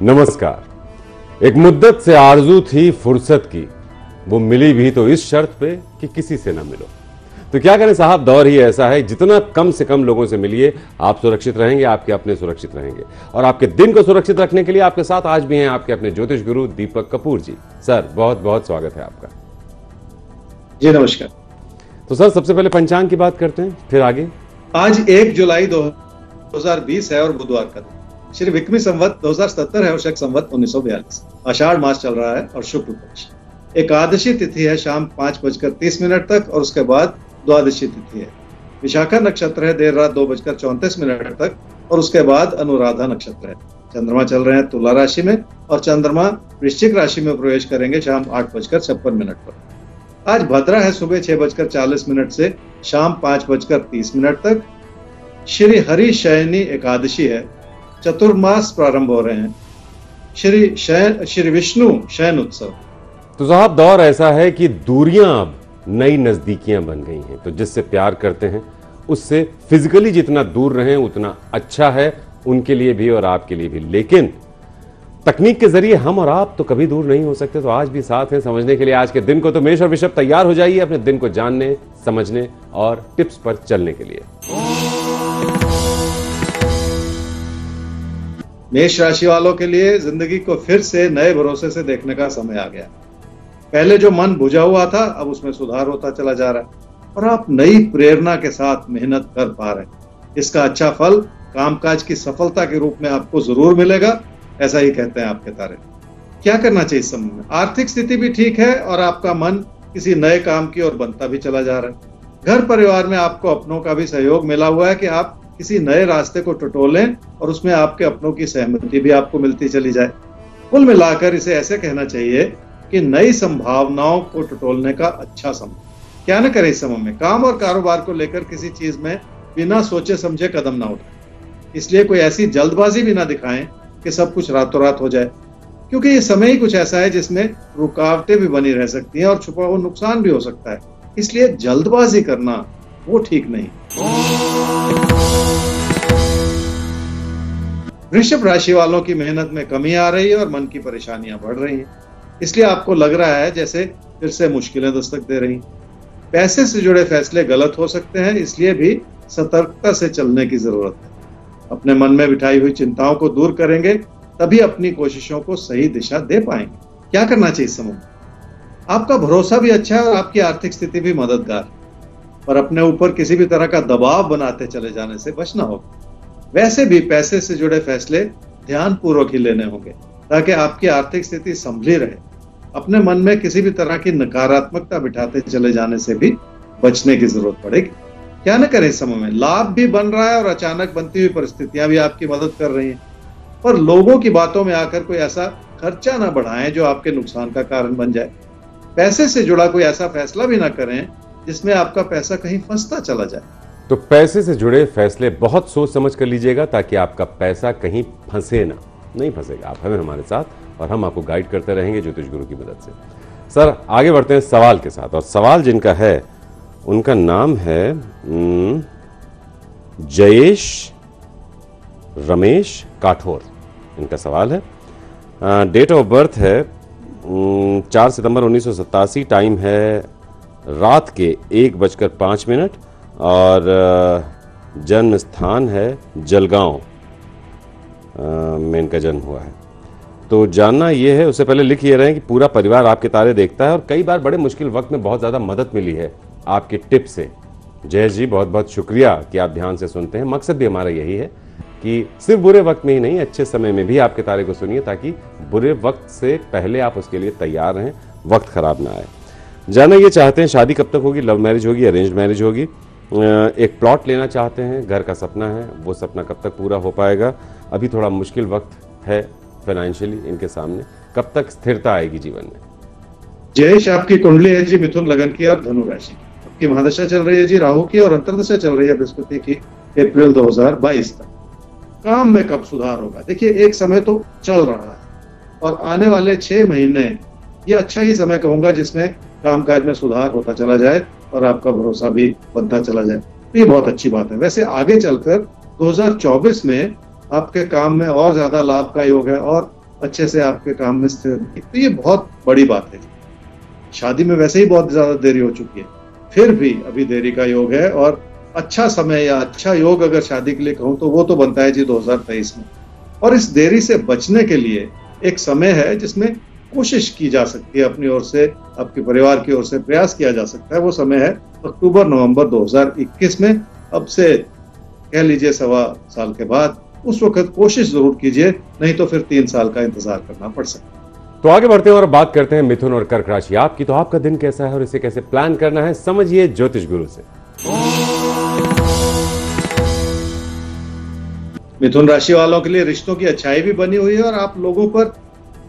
नमस्कार। एक मुद्दत से आरज़ू थी फुर्सत की। वो मिली भी तो इस शर्त पे कि किसी से ना मिलो। तो क्या करें साहब दौर ही ऐसा है जितना कम से कम लोगों से मिलिए आप सुरक्षित रहेंगे आपके अपने सुरक्षित रहेंगे। और आपके दिन को सुरक्षित रखने के लिए आपके साथ आज भी हैं आपके अपने ज्योतिष गुरु दीपक कपूर जी। सर बहुत बहुत स्वागत है आपका। जी नमस्कार। तो सर सबसे पहले पंचांग की बात करते हैं फिर आगे। आज एक जुलाई दो हज़ार बीस है और बुधवार का दिन। श्री विक्रमी संवत दो हज़ार सत्तर है और शक संवत उन्नीस सौ बयालीस। आषाढ़ मास चल रहा है और शुक्ल पक्ष। एकादशी तिथि है शाम पाँच बजकर तीस मिनट तक और उसके बाद द्वादशी तिथि है। विशाखा नक्षत्र है, देर रात दो बजकर चौंतीस मिनट तक और उसके बाद अनुराधा नक्षत्र है। चंद्रमा चल रहे हैं तुला राशि में और चंद्रमा वृश्चिक राशि में प्रवेश करेंगे शाम आठ बजकर छप्पन मिनट पर। आज भद्रा है, सुबह छह बजकर चालीस मिनट से शाम पाँच बजकर तीस मिनट तक। श्री हरि शयनी एकादशी है चतुर्मास प्रारंभ हो रहे हैं। श्री शयन श्री विष्णु शयन उत्सव। तो साहब, दौर ऐसा है कि दूरियाँ अब नई नजदीकियाँ बन गई हैं। तो जिससे प्यार करते हैं, उससे फिजिकली जितना दूर रहें, उतना अच्छा है, उनके लिए भी और आपके लिए भी। लेकिन तकनीक के ज़रिए हम और आप तो कभी दूर नहीं हो सकते। तो आज भी साथ हैं समझने के लिए आज के दिन को। तो मेष और विषभ तैयार हो जाइए अपने दिन को जानने, समझने और टिप्स पर चलने के लिए। मेष राशि वालों के लिए ज़िंदगी को फिर से नए भरोसे से देखने का समय आ गया। पहले जो मन बुझा हुआ था, अब उसमें सुधार होता चला जा रहा है और आप नई प्रेरणा के साथ मेहनत कर पा रहे हैं। इसका अच्छा फल कामकाज की सफलता के रूप में आपको ज़रूर मिलेगा, ऐसा ही कहते हैं आपके तारे। क्या करना चाहिए इस समय में? आर्थिक स्थिति भी ठीक है और आपका मन किसी नए काम की ओर बनता भी चला जा रहा है। घर परिवार में आपको अपनों का भी सहयोग मिला हुआ है कि आप किसी नए रास्ते को टटोलें और उसमें आपके अपनों की सहमति भी आपको मिलती चली जाए। कुल मिलाकर इसे ऐसे कहना चाहिए कि नई संभावनाओं को टटोलने का अच्छा समय। क्या न करें इस समय में। काम और कारोबार को लेकर किसी चीज़ में बिना सोचे समझे कदम ना उठाएँ। इसलिए कोई ऐसी जल्दबाजी भी ना दिखाएँ कि सब कुछ रातों रात हो जाए। क्योंकि ये समय ही कुछ ऐसा है जिसमें रुकावटें भी बनी रह सकती हैं और छुपा हुआ नुकसान भी हो सकता है। इसलिए जल्दबाजी करना वो ठीक नहीं। वृषभ राशि वालों की मेहनत में कमी आ रही है और मन की परेशानियाँ बढ़ रही हैं। इसलिए आपको लग रहा है जैसे फिर से मुश्किलें दस्तक दे रही पैसे से जुड़े फैसले गलत हो सकते हैं, इसलिए भी सतर्कता से चलने की ज़रूरत है। अपने मन में बिठाई हुई चिंताओं को दूर करेंगे, तभी अपनी कोशिशों को सही दिशा दे पाएँगे। क्या करना चाहिए समूह आपका भरोसा भी अच्छा है और आपकी आर्थिक स्थिति भी मददगार पर अपने ऊपर किसी भी तरह का दबाव बनाते चले जाने से बचना होगा। वैसे भी पैसे से जुड़े फैसले ध्यान पूर्वक ही लेने होंगे, ताकि आपकी आर्थिक स्थिति संभली रहे। अपने मन में किसी भी तरह की नकारात्मकता बिठाते चले जाने से भी बचने की ज़रूरत पड़ेगी। क्या न करें इस समय में, लाभ भी बन रहा है और अचानक बनती हुई परिस्थितियाँ भी आपकी मदद कर रही हैं। पर लोगों की बातों में आकर कोई ऐसा खर्चा ना बढ़ाएँ जो आपके नुकसान का कारण बन जाए। पैसे से जुड़ा कोई ऐसा फैसला भी ना करें जिसमें आपका पैसा कहीं फंसता चला जाए। तो पैसे से जुड़े फैसले बहुत सोच समझ कर लीजिएगा ताकि आपका पैसा कहीं फंसे ना। नहीं फंसेगा, आप हमें हमारे साथ और हम आपको गाइड करते रहेंगे ज्योतिष गुरु की मदद से। सर, आगे बढ़ते हैं सवाल के साथ और सवाल जिनका है, उनका नाम है जयेश रमेश काठौर। इनका सवाल है। डेट ऑफ़ बर्थ है चार सितंबर उन्नीस सौ सत्तासी टाइम है रात के एक बजकर पाँच मिनट। और जन्म स्थान है जलगांव में इनका जन्म हुआ है। तो जानना ये है, उससे पहले लिख ये रहे हैं कि पूरा परिवार आपके तारे देखता है और कई बार बड़े मुश्किल वक्त में बहुत ज़्यादा मदद मिली है आपके टिप से। जयेश जी बहुत बहुत शुक्रिया कि आप ध्यान से सुनते हैं। मकसद भी हमारा यही है कि सिर्फ़ बुरे वक्त में ही नहीं, अच्छे समय में भी आपके तारे को सुनिए ताकि बुरे वक्त से पहले आप उसके लिए तैयार रहें, वक्त खराब ना आए। जाना ये चाहते हैं शादी कब तक होगी? लव मैरिज होगी अरेंज मैरिज होगी? एक प्लॉट लेना चाहते हैं, घर का सपना है, वो सपना कब तक पूरा हो पाएगा? अभी थोड़ा मुश्किल वक्त है फाइनेंशियली इनके सामने। कब तक स्थिरता आएगी जीवन में? जयेश, आपकी कुंडली है जी, मिथुन लगन की और धनु राशि आपकी महादशा चल रही है जी, राहु की और अंतरदशा चल रही है बृहस्पति की, अप्रैल 2022 तक। काम में कब सुधार होगा? देखिए, एक समय तो चल रहा है और आने वाले छह महीने, ये अच्छा ही समय कहूँगा जिसमें कामकाज में सुधार होता चला जाए। और आपका भरोसा भी बनता चला जाए। तो ये बहुत अच्छी बात है। वैसे आगे चलकर 2024 में आपके काम में और ज़्यादा लाभ का योग है और अच्छे से आपके काम में स्थिर तो ये बहुत बड़ी बात है। शादी में वैसे ही बहुत ज़्यादा देरी हो चुकी है। फिर भी अभी देरी का योग है और अच्छा समय या अच्छा योग अगर शादी के लिए कहूँ तो वो तो बनता है जी 2023 में। और इस देरी से बचने के लिए एक समय है जिसमें कोशिश की जा सकती है अपनी ओर से आपके परिवार की ओर से प्रयास किया जा सकता है। वो समय है अक्टूबर नवंबर 2021 में। अब से कह लीजिए सवा साल के बाद उस वक्त कोशिश ज़रूर कीजिए नहीं तो फिर तीन साल का इंतज़ार करना पड़ सकता है। तो आगे बढ़ते हैं और बात करते हैं मिथुन और कर्क राशि। आपकी तो आपका दिन कैसा है और इसे कैसे प्लान करना है समझिए ज्योतिष गुरु से। मिथुन राशि वालों के लिए रिश्तों की अच्छाई भी बनी हुई है और आप लोगों पर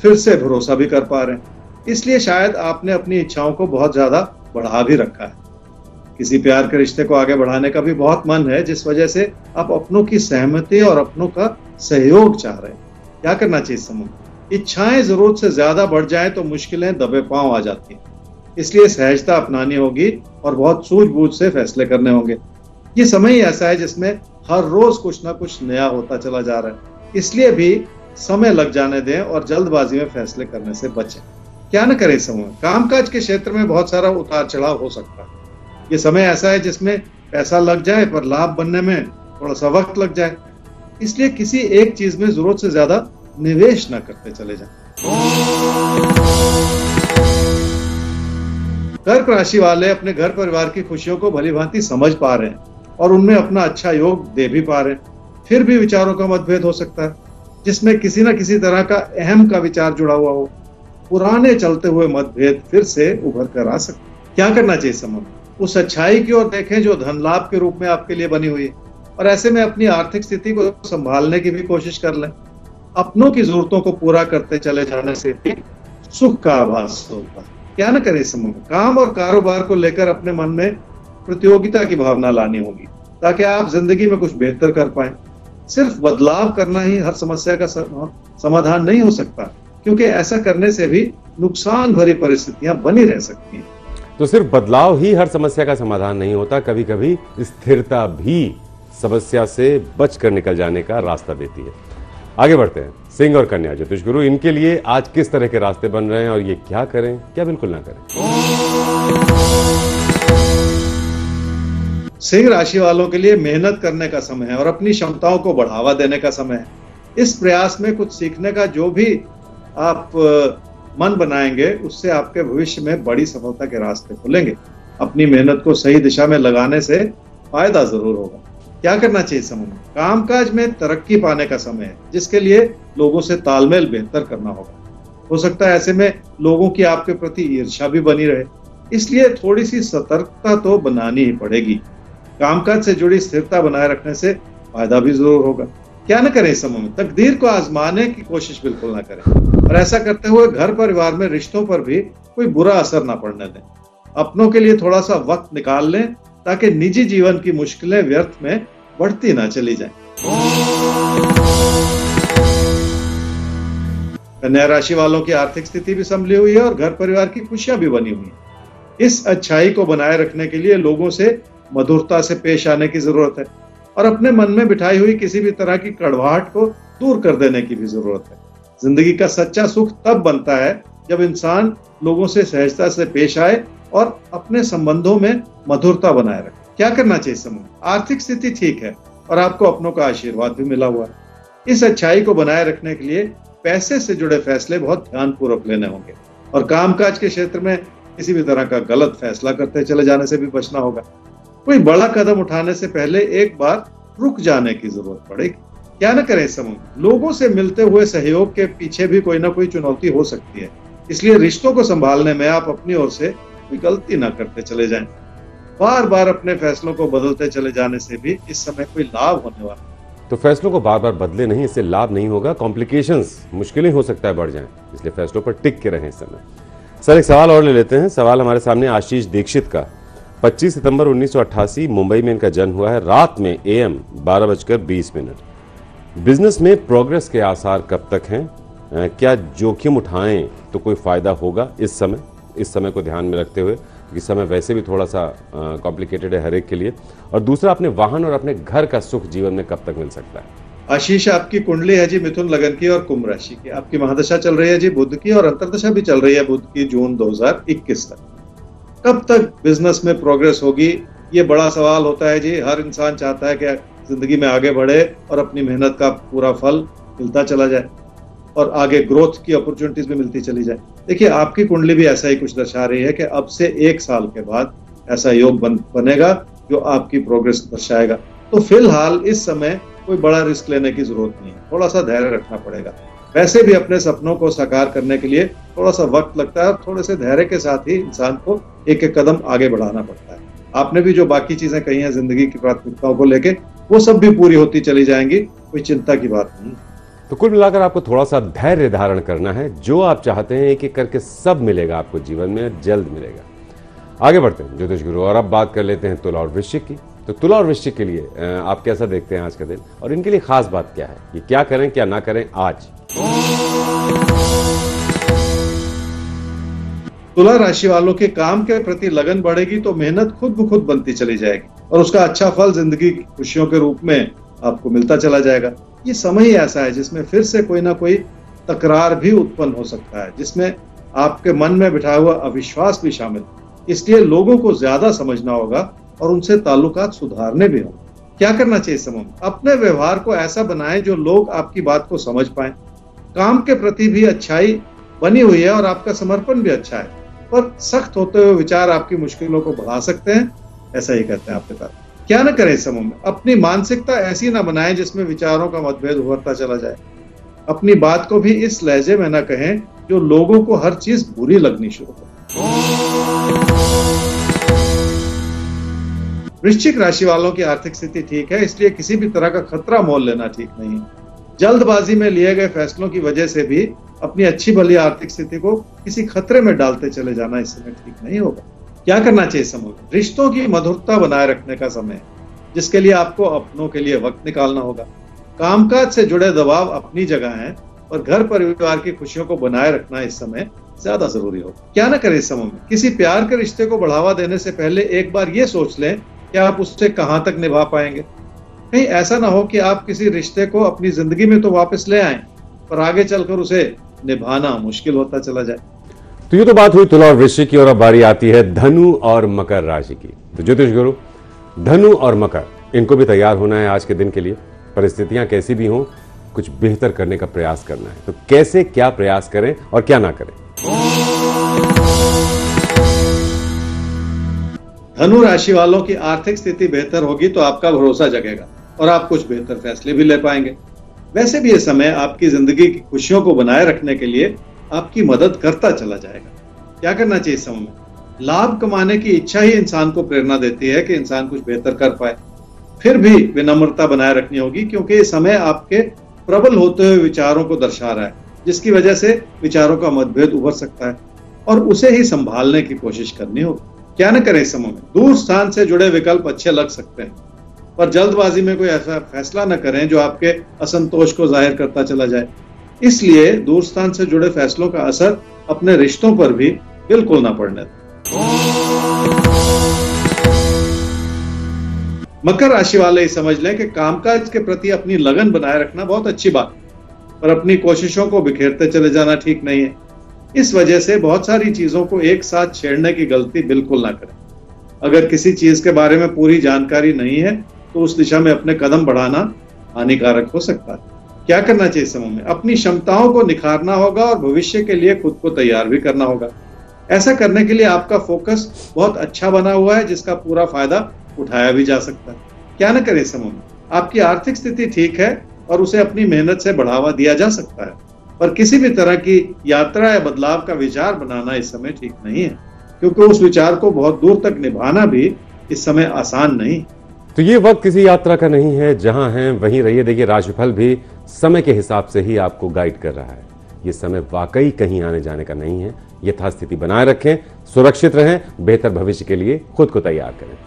फिर से भरोसा भी कर पा रहे हैं। इसलिए शायद आपने अपनी इच्छाओं को बहुत ज़्यादा बढ़ा भी रखा है। किसी प्यार के रिश्ते को आगे बढ़ाने का भी बहुत मन है, जिस वजह से आप अपनों की सहमति और अपनों का सहयोग चाह रहे हैं। क्या करना चाहिए समूह? इच्छाएँ ज़रूरत से ज़्यादा बढ़ जाए तो मुश्किलें दबे पाँव आ जाती हैं। इसलिए सहजता अपनानी होगी और बहुत सूझबूझ से फैसले करने होंगे। ये समय ही ऐसा है जिसमें हर रोज कुछ ना कुछ नया होता चला जा रहा है। इसलिए भी समय लग जाने दें और जल्दबाजी में फैसले करने से बचें। क्या न करें समूह? कामकाज के क्षेत्र में बहुत सारा उतार चढ़ाव हो सकता है। ये समय ऐसा है जिसमें पैसा लग जाए पर लाभ बनने में थोड़ा सा वक्त लग जाए। इसलिए किसी एक चीज़ में ज़रूरत से ज़्यादा निवेश न करते चले जाए। कर्क राशि वाले अपने घर परिवार की खुशियों को भली भांति समझ पा रहे हैं और उनमें अपना अच्छा योग दे भी पा रहे हैं। फिर भी विचारों का मतभेद हो सकता है। जिसमें किसी न किसी तरह का अहम का विचार जुड़ा हुआ हो, पुराने चलते हुए मतभेद फिर से उभर कर आ सकते क्या करना चाहिए समझ उस अच्छाई की ओर देखें जो धन लाभ के रूप में आपके लिए बनी हुई है। और ऐसे में अपनी आर्थिक स्थिति को संभालने की भी कोशिश कर लें। अपनों की जरूरतों को पूरा करते चले जाने से भी सुख का आभास होता है। क्या ना करें समूह काम और कारोबार को लेकर अपने मन में प्रतियोगिता की भावना लानी होगी, ताकि आप ज़िंदगी में कुछ बेहतर कर पाए। सिर्फ़ बदलाव करना ही हर समस्या का समाधान नहीं हो सकता, क्योंकि ऐसा करने से भी नुकसान भरी परिस्थितियाँ बनी रह सकती हैं। तो सिर्फ़ बदलाव ही हर समस्या का समाधान नहीं होता कभी कभी स्थिरता भी समस्या से बचकर निकल जाने का रास्ता देती है। आगे बढ़ते हैं, सिंह और कन्या ज्योतिष गुरु इनके लिए आज किस तरह के रास्ते बन रहे हैं और ये क्या करें, क्या बिल्कुल ना करें? सिंह राशि वालों के लिए मेहनत करने का समय है और अपनी क्षमताओं को बढ़ावा देने का समय है। इस प्रयास में कुछ सीखने का जो भी आप मन बनाएँगे, उससे आपके भविष्य में बड़ी सफलता के रास्ते खुलेंगे। अपनी मेहनत को सही दिशा में लगाने से फ़ायदा ज़रूर होगा। क्या करना चाहिए समय में? कामकाज में तरक्की पाने का समय है, जिसके लिए लोगों से तालमेल बेहतर करना होगा। हो सकता है ऐसे में लोगों की आपके प्रति ईर्षा भी बनी रहे। इसलिए थोड़ी सी सतर्कता तो बनानी ही पड़ेगी। कामकाज से जुड़ी स्थिरता बनाए रखने से फ़ायदा भी ज़रूर होगा। क्या न करें इस समय में? तकदीर को आजमाने की कोशिश बिल्कुल ना करें। और ऐसा करते हुए घर परिवार में रिश्तों पर भी कोई बुरा असर ना पड़ने दें। अपनों के लिए थोड़ा सा वक्त निकाल लें, ताकि निजी जीवन की मुश्किलें व्यर्थ में बढ़ती ना चली जाए। कन्या राशि वालों की आर्थिक स्थिति भी संभली हुई है और घर परिवार की खुशियाँ भी बनी हुई है। इस अच्छाई को बनाए रखने के लिए लोगों से मधुरता से पेश आने की ज़रूरत है और अपने मन में बिठाई हुई किसी भी तरह की कड़वाहट को दूर कर देने की भी ज़रूरत है। ज़िंदगी का सच्चा सुख तब बनता है जब इंसान लोगों से सहजता से पेश आए और अपने संबंधों में मधुरता बनाए रखे। क्या करना चाहिए समूह आर्थिक स्थिति ठीक है और आपको अपनों का आशीर्वाद भी मिला हुआ है। इस अच्छाई को बनाए रखने के लिए पैसे से जुड़े फैसले बहुत ध्यानपूर्वक लेने होंगे और कामकाज के क्षेत्र में किसी भी तरह का गलत फैसला करते चले जाने से भी बचना होगा। कोई बड़ा कदम उठाने से पहले एक बार रुक जाने की ज़रूरत पड़ेगी। क्या न करें समूह लोगों से मिलते हुए सहयोग के पीछे भी कोई ना कोई चुनौती हो सकती है। इसलिए रिश्तों को संभालने में आप अपनी ओर से कोई गलती ना करते चले जाएँ। बार बार अपने फैसलों को बदलते चले जाने से भी इस समय कोई लाभ होने वाला तो फैसलों को बार बार बदले नहीं, इससे लाभ नहीं होगा। कॉम्प्लिकेशंस मुश्किलें हो सकता है बढ़ जाएँ, इसलिए फैसलों पर टिक के रहें इस समय। सर, एक सवाल और ले लेते हैं। सवाल हमारे सामने आशीष दीक्षित का। 25 सितंबर 1988 मुंबई में इनका जन्म हुआ है। रात में ए एम बारह बजकर बीस मिनट। बिज़नेस में प्रोग्रेस के आसार कब तक हैं? क्या जोखिम उठाएँ तो कोई फ़ायदा होगा इस समय? इस समय को ध्यान में रखते हुए, क्योंकि समय वैसे भी थोड़ा सा कॉम्प्लिकेटेड है हर एक के लिए। और दूसरा, अपने वाहन और अपने घर का सुख जीवन में कब तक मिल सकता है? आशीष, आपकी कुंडली है जी मिथुन लगन की और कुंभ राशि की। आपकी महादशा चल रही है जी बुद्ध की और अंतरदशा भी चल रही है बुद्ध की जून 2021 तक। कब तक बिज़नेस में प्रोग्रेस होगी? ये बड़ा सवाल होता है जी। हर इंसान चाहता है कि ज़िंदगी में आगे बढ़े और अपनी मेहनत का पूरा फल मिलता चला जाए और आगे ग्रोथ की अपॉर्चुनिटीज़ भी मिलती चली जाए। देखिए आपकी कुंडली भी ऐसा ही कुछ दर्शा रही है कि अब से एक साल के बाद ऐसा योग बन, बनेगा जो आपकी प्रोग्रेस दर्शाएगा। तो फ़िलहाल इस समय कोई बड़ा रिस्क लेने की ज़रूरत नहीं है। थोड़ा सा धैर्य रखना पड़ेगा। वैसे भी अपने सपनों को साकार करने के लिए थोड़ा सा वक्त लगता है और थोड़े से धैर्य के साथ ही इंसान को एक एक कदम आगे बढ़ाना पड़ता है। आपने भी जो बाकी चीज़ें कही हैं, ज़िंदगी की प्राथमिकताओं को लेके, वो सब भी पूरी होती चली जाएँगी, कोई चिंता की बात नहीं। तो कुल मिलाकर आपको थोड़ा सा धैर्य धारण करना है। जो आप चाहते हैं एक एक करके सब मिलेगा आपको जीवन में, जल्द मिलेगा। आगे बढ़ते हैं ज्योतिष गुरु और अब बात कर लेते हैं तुला और वृश्चिक की। तो तुला और वृश्चिक के लिए आप कैसा देखते हैं आज का दिन? और इनके लिए खास बात क्या है? कि क्या करें, क्या ना करें आज? तुला राशि वालों के काम के प्रति लगन बढ़ेगी तो मेहनत खुद ब खुद बनती चली जाएगी और उसका अच्छा फल ज़िंदगी की खुशियों के रूप में आपको मिलता चला जाएगा। ये समय ही ऐसा है जिसमें फिर से कोई ना कोई तकरार भी उत्पन्न हो सकता है, जिसमें आपके मन में बिठा हुआ अविश्वास भी शामिल इसलिए लोगों को ज़्यादा समझना होगा और उनसे ताल्लुकात सुधारने भी होंगे क्या करना चाहिए समय? अपने व्यवहार को ऐसा बनाएँ जो लोग आपकी बात को समझ पाए। काम के प्रति भी अच्छाई बनी हुई है और आपका समर्पण भी अच्छा है। पर सख्त होते हुए विचार आपकी मुश्किलों को बढ़ा सकते हैं। ऐसा ही कहते हैं आपके साथ। क्या ना करें इस समय में। अपनी मानसिकता ऐसी ना बनाएँ जिसमें विचारों का मतभेद उभरता चला जाए। अपनी बात को भी इस लहजे में ना कहें जो लोगों को हर चीज़ बुरी लगनी शुरू हो वृश्चिक राशि वालों की आर्थिक स्थिति ठीक है, इसलिए किसी भी तरह का खतरा मोल लेना ठीक नहीं है। जल्दबाजी में लिए गए फैसलों की वजह से भी अपनी अच्छी भली आर्थिक स्थिति को किसी खतरे में डालते चले जाना इस समय ठीक नहीं होगा। क्या करना चाहिए समूह रिश्तों की मधुरता बनाए रखने का समय जिसके लिए आपको अपनों के लिए वक्त निकालना होगा। कामकाज से जुड़े दबाव अपनी जगह है और घर परिवार की खुशियों को बनाए रखना इस समय ज़्यादा ज़रूरी होगा। क्या ना करें इस समय में? किसी प्यार के रिश्ते को बढ़ावा देने से पहले एक बार ये सोच लें कि आप उससे कहाँ तक निभा पाएँगे? कहीं ऐसा ना हो कि आप किसी रिश्ते को अपनी ज़िंदगी में तो वापस ले आए, पर आगे चलकर उसे निभाना मुश्किल होता चला जाए। तो ये तो बात हुई तुला और वृश्चिक की और अब बारी आती है धनु और मकर राशि की। तो ज्योतिष गुरु, धनु और मकर, इनको भी तैयार होना है आज के दिन के लिए। परिस्थितियाँ कैसी भी हों, कुछ बेहतर करने का प्रयास करना है। तो कैसे क्या प्रयास करें और क्या ना करें? धनु राशि वालों की आर्थिक स्थिति बेहतर होगी तो आपका भरोसा जगेगा और आप कुछ बेहतर फैसले भी ले पाएँगे। वैसे भी ये समय आपकी ज़िंदगी की खुशियों को बनाए रखने के लिए आपकी मदद करता चला जाएगा। क्या करना चाहिए इस समय में? लाभ कमाने की इच्छा ही इंसान को प्रेरणा देती है कि इंसान कुछ बेहतर कर पाए। फिर भी विनम्रता बनाए रखनी होगी क्योंकि ये समय आपके प्रबल होते हुए विचारों को दर्शा रहा है, जिसकी वजह से विचारों का मतभेद उभर सकता है और उसे ही संभालने की कोशिश करनी होगी। क्या न करें इस समय दूर स्थान से जुड़े विकल्प अच्छे लग सकते हैं। पर जल्दबाजी में कोई ऐसा फैसला न करें जो आपके असंतोष को ज़ाहिर करता चला जाए। इसलिए दूर स्थान से जुड़े फैसलों का असर अपने रिश्तों पर भी बिल्कुल ना पड़ने मकर राशि वाले समझ लें कि कामकाज के प्रति अपनी लगन बनाए रखना बहुत अच्छी बात पर अपनी कोशिशों को बिखेरते चले जाना ठीक नहीं है। इस वजह से बहुत सारी चीज़ों को एक साथ छेड़ने की गलती बिल्कुल ना करें। अगर किसी चीज़ के बारे में पूरी जानकारी नहीं है तो उस दिशा में अपने कदम बढ़ाना हानिकारक हो सकता है। क्या करना चाहिए समय में? अपनी क्षमताओं को निखारना होगा और भविष्य के लिए खुद को तैयार भी करना होगा। ऐसा करने के लिए आपका फोकस बहुत अच्छा बना हुआ है, जिसका पूरा फ़ायदा उठाया भी जा सकता है। क्या ना करें समय में? आपकी आर्थिक स्थिति ठीक है और उसे अपनी मेहनत से बढ़ावा दिया जा सकता है। पर किसी भी तरह की यात्रा या बदलाव का विचार बनाना इस समय ठीक नहीं है, क्योंकि उस विचार को बहुत दूर तक निभाना भी इस समय आसान नहीं। तो ये वक्त किसी यात्रा का नहीं है, जहाँ हैं, वहीं रहिए। देखिए, राशिफल भी समय के हिसाब से ही आपको गाइड कर रहा है। ये समय वाकई कहीं आने जाने का नहीं है। यथास्थिति बनाए रखें, सुरक्षित रहें, बेहतर भविष्य के लिए खुद को तैयार करें।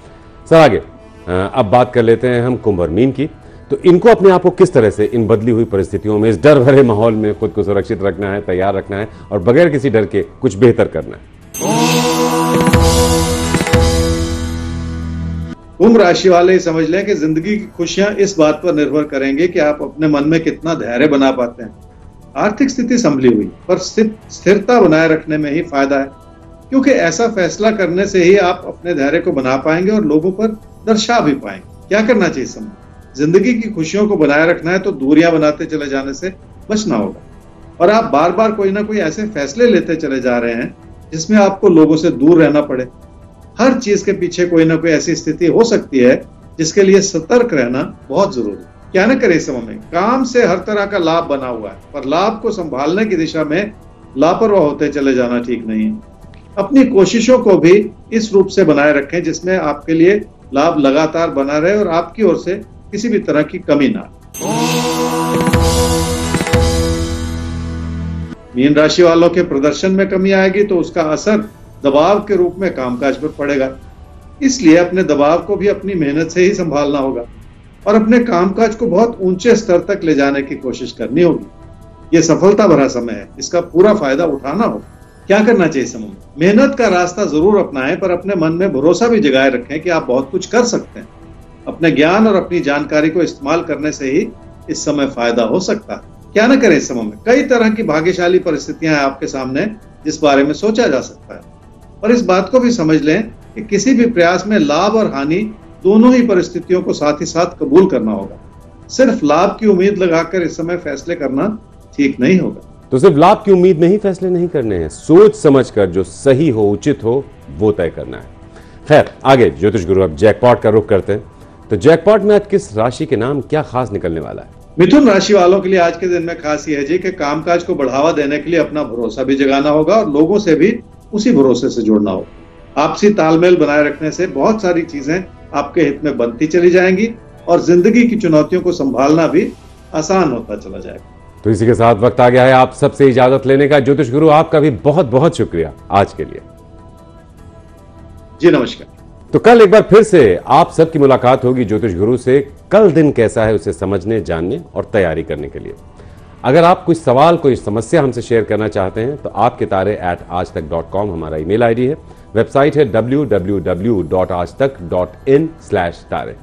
सर, आगे अब बात कर लेते हैं हम कुंभ और मीन की। तो इनको अपने आप को किस तरह से, इन बदली हुई परिस्थितियों में, इस डर भरे माहौल में खुद को सुरक्षित रखना है, तैयार रखना है, और बगैर किसी डर के कुछ बेहतर करना है? कुंभ राशि वाले समझ लें कि ज़िंदगी की खुशियाँ इस बात पर निर्भर करेंगे कि आप अपने मन में कितना धैर्य बना पाते हैं। आर्थिक स्थिति संभली हुई, पर स्थिरता बनाए रखने में ही फ़ायदा है। क्योंकि ऐसा फैसला करने से ही आप अपने धैर्य को बना पाएँगे और लोगों पर दर्शा भी पाएँगे। क्या करना चाहिए समय ज़िंदगी की खुशियों को बनाए रखना है तो दूरियाँ बनाते चले जाने से बचना होगा। और आप बार बार कोई ना कोई ऐसे फैसले लेते चले जा रहे हैं जिसमें आपको लोगों से दूर रहना पड़े। हर चीज़ के पीछे कोई ना कोई ऐसी स्थिति हो सकती है जिसके लिए सतर्क रहना बहुत ज़रूरी है। क्या न करे इस समय में? काम से हर तरह का लाभ बना हुआ है, पर लाभ को संभालने की दिशा में लापरवाह होते चले जाना ठीक नहीं है। अपनी कोशिशों को भी इस रूप से बनाए रखें जिसमें आपके लिए लाभ लगातार बना रहे और आपकी ओर से किसी भी तरह की कमी ना। मीन राशि वालों के प्रदर्शन में कमी आएगी तो उसका असर दबाव के रूप में कामकाज पर पड़ेगा। इसलिए अपने दबाव को भी अपनी मेहनत से ही संभालना होगा और अपने कामकाज को बहुत ऊँचे स्तर तक ले जाने की कोशिश करनी होगी। ये सफलता भरा समय है। इसका पूरा फ़ायदा उठाना होगा। क्या करना चाहिए समय में? मेहनत का रास्ता ज़रूर अपनाएँ, पर अपने मन में भरोसा भी जगाए रखें कि आप बहुत कुछ कर सकते हैं। अपने ज्ञान और अपनी जानकारी को इस्तेमाल करने से ही इस समय फ़ायदा हो सकता है। क्या ना करें इस समय में। कई तरह की भाग्यशाली परिस्थितियाँ आपके सामने जिस बारे में सोचा जा सकता है। और इस बात को भी समझ लें कि किसी भी प्रयास में लाभ और हानि दोनों ही परिस्थितियों को साथ ही साथ कबूल करना होगा। सिर्फ़ लाभ की उम्मीद लगाकर इस समय फैसले करना ठीक नहीं होगा। तो सिर्फ़ लाभ की उम्मीद नहीं, फैसले नहीं करने हैं। सोच समझ कर जो सही हो, उचित हो, वो तय करना है। खैर, आगे ज्योतिष गुरु अब जैकपॉट का रुख करते हैं। तो जैकपॉट में आज किस राशि के नाम क्या खास निकलने वाला है? मिथुन राशि वालों के लिए आज के दिन में खास ये है जी कि कामकाज को बढ़ावा देने के लिए अपना भरोसा भी जगाना होगा और लोगों से भी उसी भरोसे से जुड़ना होगा। आपसी तालमेल बनाए रखने से बहुत सारी चीज़ें आपके हित में बनती चली जाएँगी और ज़िंदगी की चुनौतियों को संभालना भी आसान होता चला जाएगा। तो इसी के साथ वक्त आ गया है आप सबसे इजाज़त लेने का। ज्योतिष गुरु आपका भी बहुत बहुत शुक्रिया आज के लिए। जी नमस्कार। तो कल एक बार फिर से आप सबकी मुलाकात होगी ज्योतिष गुरु से। कल दिन कैसा है उसे समझने, जानने और तैयारी करने के लिए। अगर आप कोई सवाल, कोई समस्या हमसे शेयर करना चाहते हैं तो आपके तारे at Aaj Tak dot com हमारा ईमेल आईडी है। वेबसाइट है W W W dot Aaj Tak dot in slash तारे।